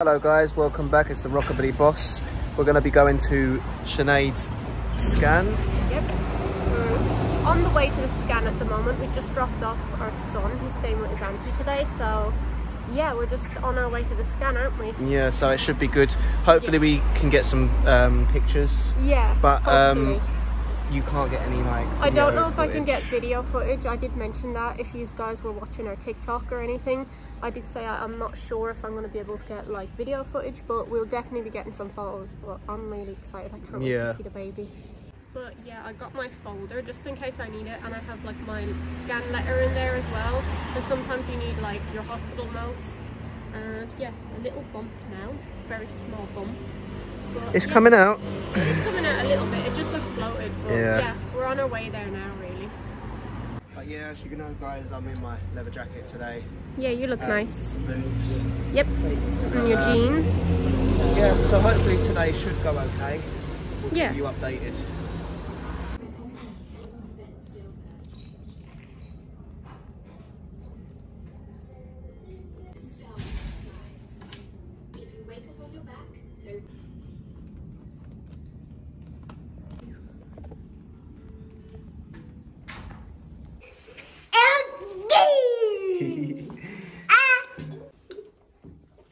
Hello guys, welcome back. It's the Rockabilly Boss. We're going to be going to Sinead's scan. Yep. We're on the way to the scan at the moment. We just dropped off our son. He's staying with his auntie today. So, yeah, we're just on our way to the scan, aren't we? Yeah, so it should be good. Hopefully we can get some um, pictures, Yeah. but um, you can't get any like. I don't know if I can get video footage. I did mention that if you guys were watching our TikTok or anything. I did say I, I'm not sure if I'm going to be able to get like video footage, but we'll definitely be getting some photos. But I'm really excited. I can't wait to see the baby. But yeah, I got my folder just in case I need it, and I have like my scan letter in there as well. Because sometimes you need like your hospital notes. And yeah, a little bump now, very small bump. But, It's yeah, coming out. It's coming out a little bit. It just looks bloated. But Yeah. yeah, we're on our way there now, really. Yeah, as you know, guys, I'm in my leather jacket today. Yeah, you look Um, nice. Boots. Yep. And your Um, jeans. Yeah, so hopefully today should go okay. We'll Yeah. keep you updated.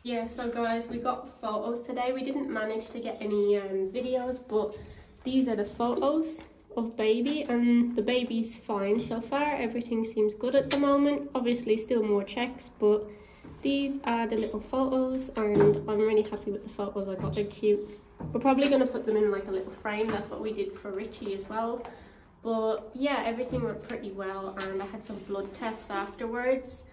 Yeah, so guys, we got photos today. We didn't manage to get any um, videos, but these are the photos of baby, and the baby's fine so far. Everything seems good at the moment. Obviously, still more checks, but these are the little photos, and I'm really happy with the photos I got. They're cute. We're probably going to put them in like a little frame. That's what we did for Richie as well. But yeah, everything went pretty well, and I had some blood tests afterwards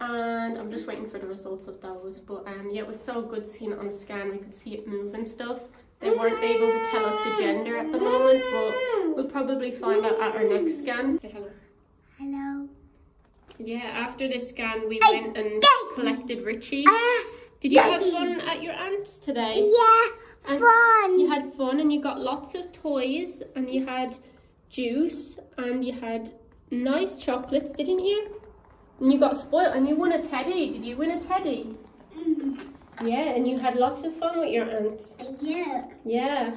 and I'm just waiting for the results of those. But um, yeah, it was so good seeing it on the scan. We could see it move and stuff. They weren't able to tell us the gender at the moment, but we'll probably find out at our next scan. Say hello. Hello. Yeah, after the scan, we went and collected Richie. Did you have fun at your aunt's today? Yeah, And fun. You had fun and you got lots of toys and you had juice and you had nice chocolates, didn't you? And you got spoiled and you won a teddy. Did you win a teddy? Yeah, and you had lots of fun with your aunts. Yeah. Yeah,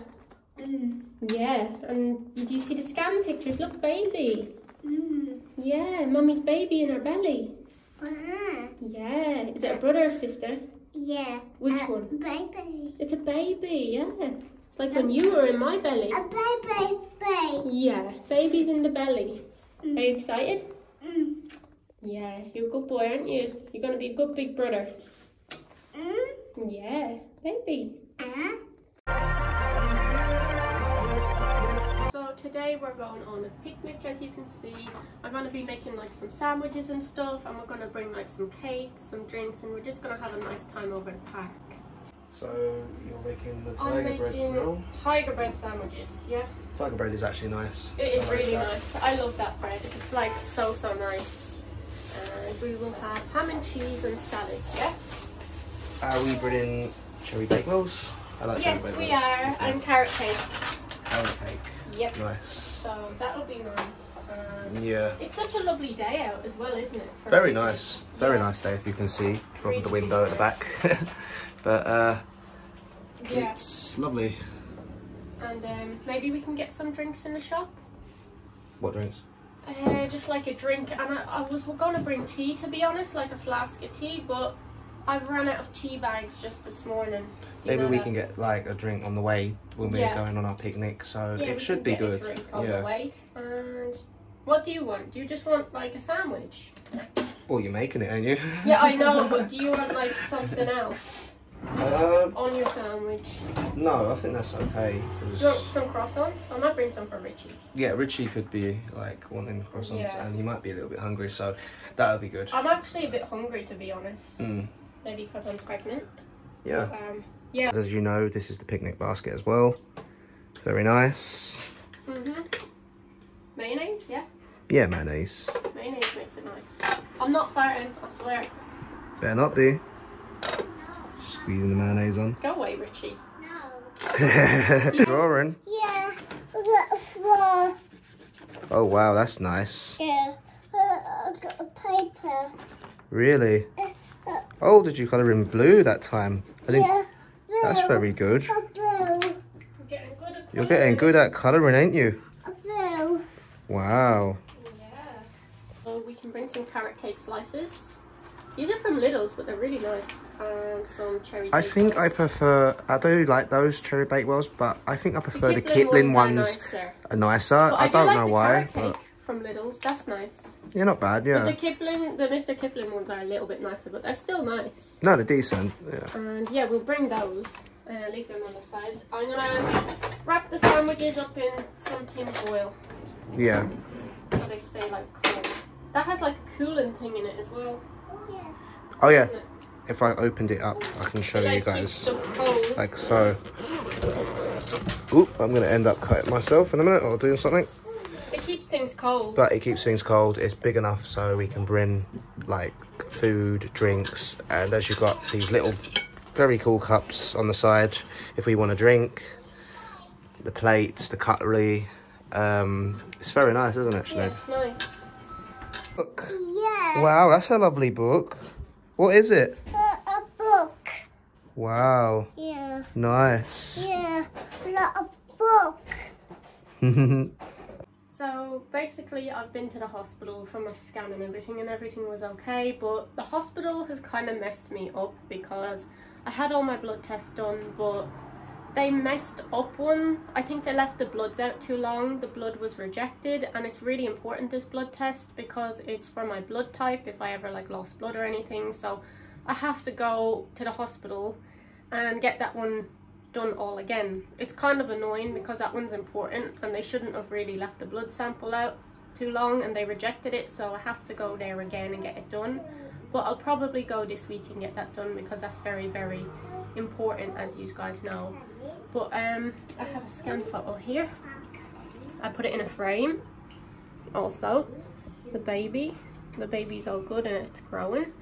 Mm. yeah. And did you see the scan pictures? Look, baby. Mm. Yeah, mummy's baby in her belly. Uh-huh. Yeah. Is it a brother or sister? Yeah. Which one? Baby. It's a baby, yeah. It's like when you were in my belly. A baby. Baby. Yeah, baby's in the belly. Are you excited? Mm. Yeah, you're a good boy, aren't you? You're gonna be a good big brother. Mm. Yeah, baby. Uh. So today we're going on a picnic, as you can see. I'm gonna be making like some sandwiches and stuff, and we're gonna bring like some cakes, some drinks, and we're just gonna have a nice time over the park. So you're making the tiger I'm tiger bread making tiger bread sandwiches. Yeah, Tiger bread is actually nice. it is like really that. nice. I love that bread. It's like so so nice. And we will have ham and cheese and salad. Yeah. Are we bringing cherry bakewells? I like Yes, cherry baked we are, It's and carrot cake. carrot cake. Yep. Nice. So that'll be nice. And Yeah. it's such a lovely day out as well, isn't it? Very nice. Very Yeah. nice day if you can see from the window at the back. but uh, Yeah. it's lovely. And um, maybe we can get some drinks in the shop. What drinks? Uh, just like a drink, and I, I was gonna bring tea to be honest, like a flask of tea, but I've run out of tea bags just this morning. Maybe we that? can get like a drink on the way when we're Yeah. going on our picnic. So Yeah, it should be good. drink on Yeah. the way. And what do you want? Do you just want like a sandwich? Well, you're making it, aren't you? Yeah, I know, but do you want like something else Uh, on your sandwich? no, I think that's okay. Do you want some croissants? I might bring some for Richie. Yeah, Richie could be like wanting croissants, Yeah. and he might be a little bit hungry, so that would be good. I'm actually a bit hungry to be honest. Mm, Maybe because I'm pregnant. yeah. Um, yeah. As you know, this is the picnic basket as well. Very nice. Mhm. Mayonnaise, yeah. Yeah, mayonnaise. Mayonnaise makes it nice. I'm not farting, I swear. Better not be. Squeezing the mayonnaise on. Go away, Richie. No. Drawing. Yeah. Look at floor. Oh wow, that's nice. Yeah. I got a paper. Really? Uh, uh, Oh, did you colour in blue that time? I think Yeah. that's very good. A blue. Getting good You're getting good at colouring, ain't you? A blue. Wow. Yeah. So we can bring some carrot cake slices. These are from Lidl's, but they're really nice. And some cherry. I think I prefer, I do like those cherry bakewells, but I think I prefer the Kipling are ones nicer. are nicer. But I, do don't like know the why, carrot but cake from Lidl's. That's nice. yeah, not bad, Yeah. But yeah. the Kipling, the Mr. Kipling ones are a little bit nicer, but they're still nice. No, they're decent, yeah. And yeah, we'll bring those and leave them on the side. I'm gonna wrap the sandwiches up in some tin foil Yeah. so they stay like cold. That has like a cooling thing in it as well. Oh yeah, if I opened it up, I can show you guys. Like so. Oop, I'm going to end up cutting myself in a minute or doing something. it keeps things cold. But it keeps things cold. It's big enough so we can bring like food, drinks, and as you've got these little very cool cups on the side if we want to drink. The plates, the cutlery. Um, it's very nice, isn't it, yeah, it's nice. Look. Yeah. Wow, that's a lovely book. What is it? A, a book. Wow, Yeah. nice. Yeah. Not a book. So basically, I've been to the hospital for my scan and everything, and everything was okay. But the hospital has kind of messed me up because I had all my blood tests done, but they messed up one. I think they left the bloods out too long. The blood was rejected, and it's really important this blood test because it's for my blood type if I ever like lost blood or anything. So I have to go to the hospital and get that one done all again. It's kind of annoying because that one's important and they shouldn't have really left the blood sample out too long and they rejected it so I have to go there again and get it done. But I'll probably go this week and get that done because that's very very important as you guys know. But um I have a scan photo here. I put it in a frame. Also, the baby. The baby's all good and it's growing.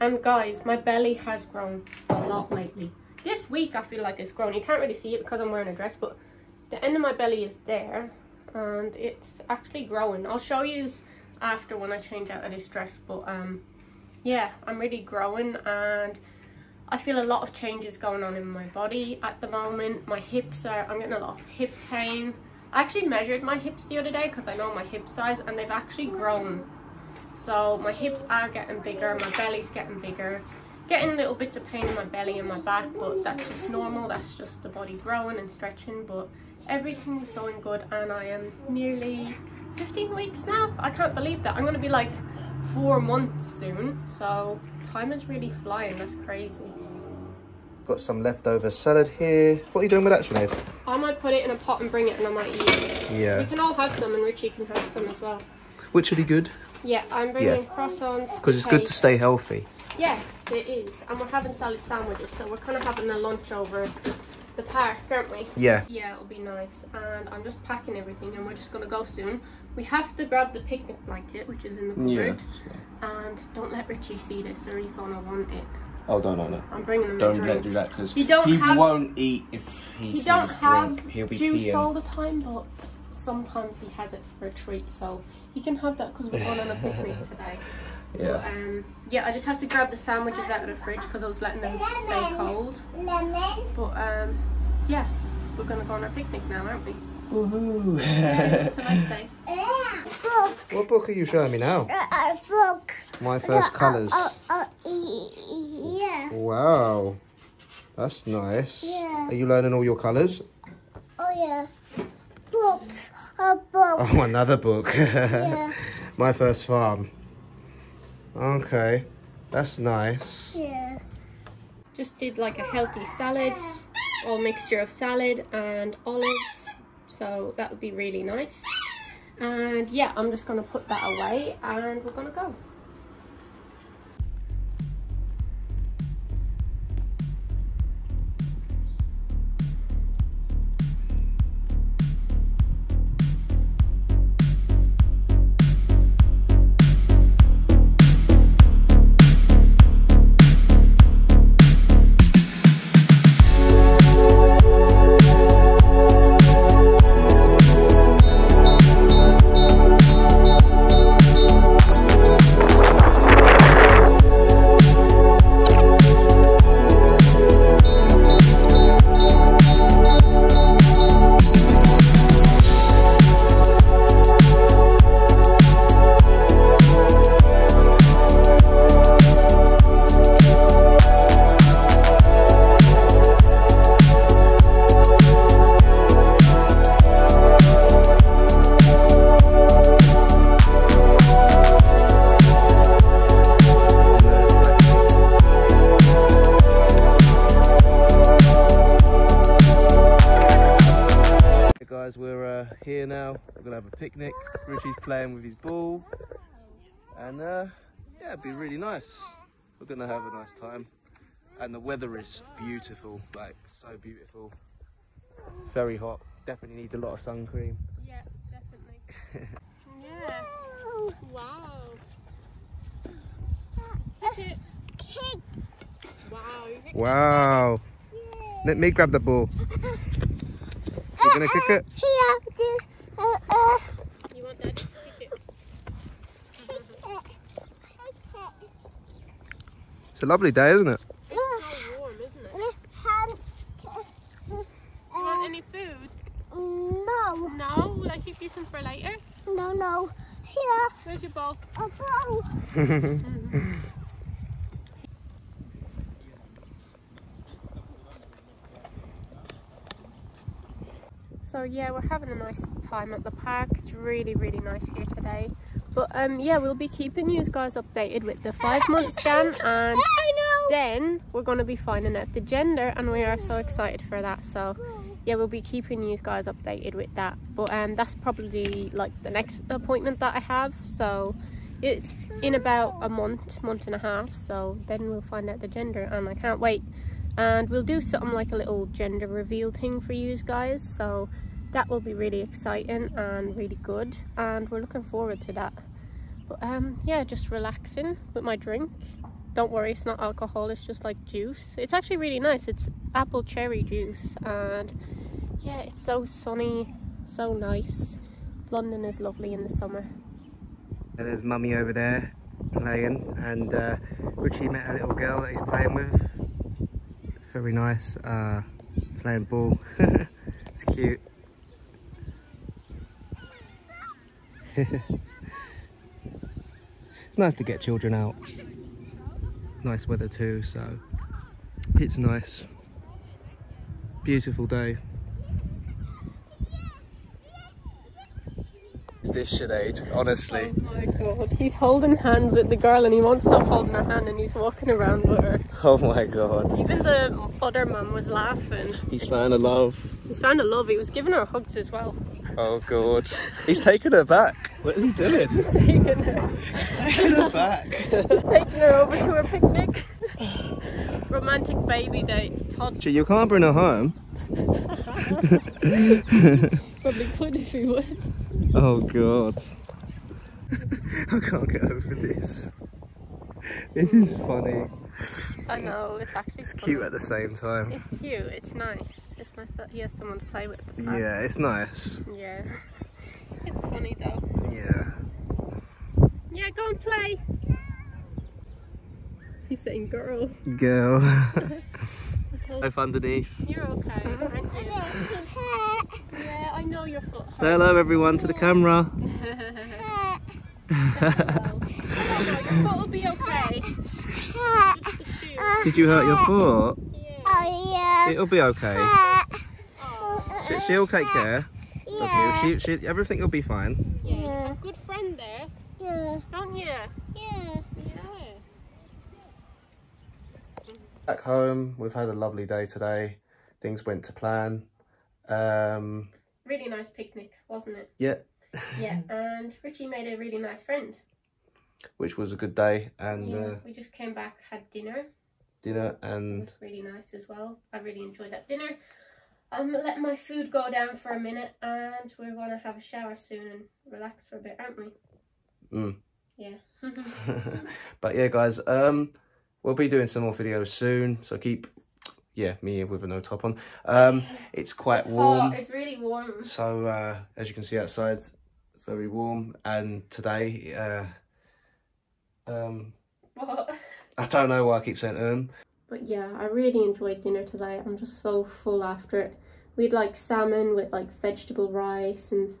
And guys, my belly has grown a lot lately. This week I feel like it's grown. You can't really see it because I'm wearing a dress, but the end of my belly is there and it's actually growing. I'll show you after when I change out of this dress, but um yeah, I'm really growing and I feel a lot of changes going on in my body at the moment. My hips are, I'm getting a lot of hip pain. I actually measured my hips the other day because I know my hip size and they've actually grown. So my hips are getting bigger, my belly's getting bigger. Getting little bits of pain in my belly and my back, but that's just normal. That's just the body growing and stretching. But everything is going good, and I am nearly 15 weeks now. I can't believe that. I'm gonna be like four months soon. So time is really flying. That's crazy. Got some leftover salad here. What are you doing with that, Sinead? I might put it in a pot and bring it, and I might eat it. Yeah. We can all have some, and Richie can have some as well. Which would be good? Yeah, I'm bringing croissants. Because it's good to stay healthy. Yes, it is. And we're having salad sandwiches, so we're kind of having a lunch over the park, aren't we? Yeah. Yeah, it'll be nice. And I'm just packing everything, and we're just going to go soon. We have to grab the picnic blanket, which is in the cupboard. Yeah, And don't let Richie see this, or he's going to want it. Oh, don't, don't, no. I'm bringing him a Don't let him do that because he have- won't eat if he, He sees don't have drink. He'll be juice peeing. all the time, but sometimes he has it for a treat, so he can have that because we're going on a picnic today. But, Yeah. um, yeah, I just have to grab the sandwiches out of the fridge because I was letting them stay cold. Lemon. But um, yeah, we're gonna go on a picnic now, aren't we? Woohoo! Yeah, it's a nice day. Book. What book are you showing me now? A, a book. My First Colours. Yeah. Wow. That's nice. Yeah. Are you learning all your colours? Oh yeah. Book. A book. Oh, another book. Yeah. My First Farm. Okay. That's nice. Yeah. Just did like a healthy salad, all mixture of salad and olives. So that would be really nice. And yeah, I'm just gonna put that away and we're gonna go. Gonna have a picnic. Richie's playing with his ball. And uh, yeah, it'd be really nice. We're gonna have a nice time. And the weather is beautiful, like so beautiful. Very hot. Definitely need a lot of sun cream. Yeah, definitely. yeah. Wow. Wow. Wow. Let me grab the ball. You're gonna kick it? Here, do, uh, uh, You want that? Kick it. kick it. Kick it. It's a lovely day, isn't it? It's so warm, isn't it? Lift. You want any food? No, No? Will I keep you some for later? no, no. Here, Where's your bowl? a bowl. So yeah, we're having a nice time at the park. It's really, really nice here today. But um, yeah, we'll be keeping you guys updated with the five month scan, and then we're going to be finding out the gender, and we are so excited for that. So yeah, we'll be keeping you guys updated with that. But um, that's probably like the next appointment that I have. So it's in about a month, month and a half. So then we'll find out the gender, and I can't wait. And we'll do something like a little gender reveal thing for you guys. So that will be really exciting and really good, and we're looking forward to that. But um, yeah, just relaxing with my drink. Don't worry, it's not alcohol. It's just like juice. It's actually really nice. It's apple cherry juice, and yeah, it's so sunny, so nice. London is lovely in the summer. There's mummy over there playing, and uh, Richie met a little girl that he's playing with. Very nice, uh, playing ball. it's cute. it's nice to get children out. Nice weather too, so it's nice. Beautiful day. It's this Sinead, honestly. Oh my god, he's holding hands with the girl, and he won't stop holding her hand, and he's walking around with her. Oh my god. Even the other mum was laughing. He's found a love. He's found a love. He was giving her hugs as well. Oh god. He's taken her back. What is he doing? He's taking her. He's taken her back. He's taking her over to a picnic. Romantic baby date. Todd You can't bring her home. probably could if he would. Oh god. I can't get over this. This is funny. I know, it's actually It's funny. cute at the same time. It's cute, it's nice. It's nice that he has someone to play with. the. Yeah, it's nice. Yeah. It's funny though. Yeah. Yeah, go and play. He's saying girl. Girl. I told Life underneath. You're okay, aren't you? Yeah, I know your foot hurts. Say hello everyone to the camera. Hello. your foot will be okay. Pet. Just the shoe. Did you hurt your foot? Oh, yeah. It'll be okay. She, she'll take care of you. She, she, everything will be fine. Yeah, Yeah. a good friend there, Yeah. don't you? Yeah. Yeah. Back home, we've had a lovely day today. Things went to plan. Um, Really nice picnic, wasn't it? yeah, Yeah. And Richie made a really nice friend. which was a good day and Yeah. uh, We just came back, had dinner. Dinner It and was really nice as well. I really enjoyed that dinner. I'm letting my food go down for a minute and we're going to have a shower soon and relax for a bit, aren't we? Mm. Yeah. but yeah guys um we'll be doing some more videos soon so keep yeah me with a no top on um it's quite it's warm hot. It's really warm. so uh as you can see outside it's very warm and today uh um What? I don't know why i keep saying um But yeah, I really enjoyed dinner today. I'm just so full after it. We had like salmon with like vegetable rice and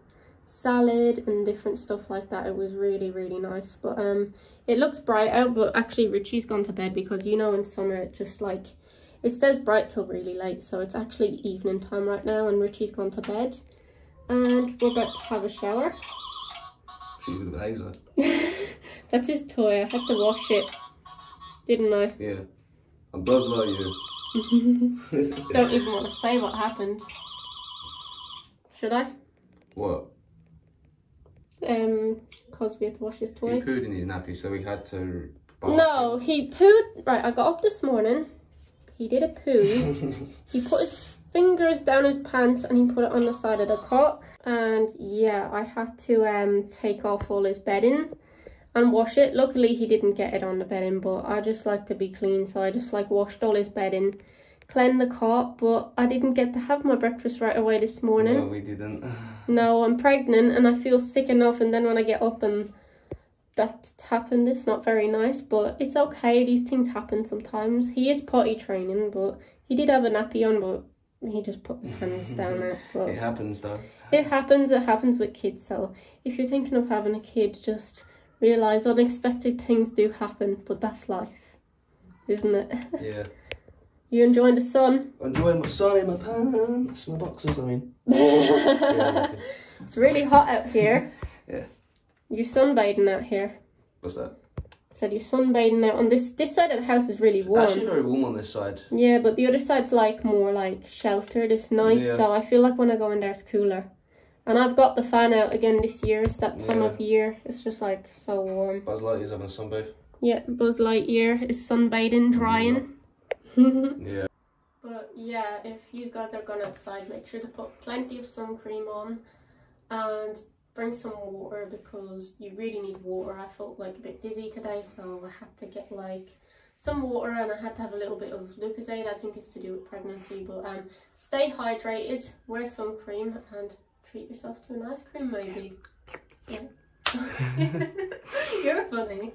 salad and different stuff like that. It was really, really nice. But um it looks bright out, but actually Richie's gone to bed because you know in summer it just like it stays bright till really late. So it's actually evening time right now and Richie's gone to bed. And we're about to have a shower. she's with That's his toy. I had to wash it. Didn't I? yeah i'm buzz Lightyear Don't even want to say what happened. Should I? What? Um, cause we had to wash his toy. He pooed in his nappy, so we had to. No, he pooed. Right, I got up this morning. He did a poo. he put his fingers down his pants and he put it on the side of the cot. And yeah, I had to um take off all his bedding and wash it. Luckily, he didn't get it on the bedding, but I just like to be clean, so I just like washed all his bedding, cleaned the cot. But I didn't get to have my breakfast right away this morning. No, we didn't. No, I'm pregnant and I feel sick enough, and then when I get up and that's happened, it's not very nice, but it's okay. These things happen sometimes. He is potty training, but he did have a nappy on, but he just put his hands down it. But It happens though. it happens, it happens with kids. So if you're thinking of having a kid, just realize unexpected things do happen, but that's life, isn't it? Yeah. You enjoying the sun? Enjoying my sun in my pants, my boxers. I mean. It's really hot out here. Yeah. You're sunbathing out here. What's that? said you're sunbathing out on this this side of the house is really warm. Actually, very warm on this side. yeah, but the other side's like more like sheltered. It's nice Yeah. though. I feel like when I go in there it's cooler. And I've got the fan out again this year. It's that time Yeah. of year. It's just like so warm. Buzz Lightyear's having a sunbathe. Yeah, Buzz Lightyear is sunbathing, drying. Yeah. But yeah, if you guys are going outside, make sure to put plenty of sun cream on and bring some water because you really need water. I felt like a bit dizzy today, so I had to get like some water and I had to have a little bit of Lucozade. I think it's to do with pregnancy, but um, stay hydrated, wear sun cream, and treat yourself to an ice cream maybe. Yeah. You're funny.